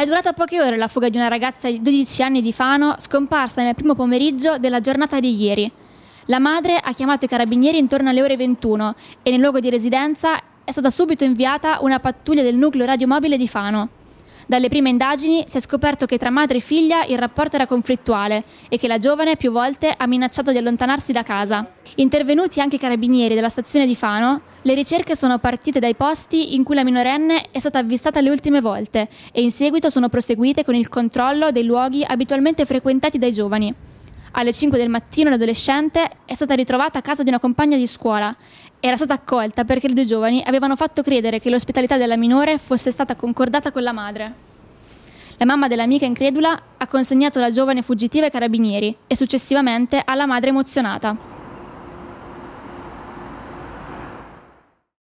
È durata poche ore la fuga di una ragazza di 12 anni di Fano, scomparsa nel primo pomeriggio della giornata di ieri. La madre ha chiamato i carabinieri intorno alle ore 21 e nel luogo di residenza è stata subito inviata una pattuglia del nucleo radiomobile di Fano. Dalle prime indagini si è scoperto che tra madre e figlia il rapporto era conflittuale e che la giovane più volte ha minacciato di allontanarsi da casa. Intervenuti anche i carabinieri della stazione di Fano, le ricerche sono partite dai posti in cui la minorenne è stata avvistata le ultime volte e in seguito sono proseguite con il controllo dei luoghi abitualmente frequentati dai giovani. Alle 5 del mattino l'adolescente è stata ritrovata a casa di una compagna di scuola era stata accolta perché le due giovani avevano fatto credere che l'ospitalità della minore fosse stata concordata con la madre. La mamma dell'amica incredula ha consegnato la giovane fuggitiva ai carabinieri e successivamente alla madre emozionata.